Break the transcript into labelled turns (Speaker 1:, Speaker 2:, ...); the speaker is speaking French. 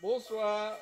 Speaker 1: Bonsoir.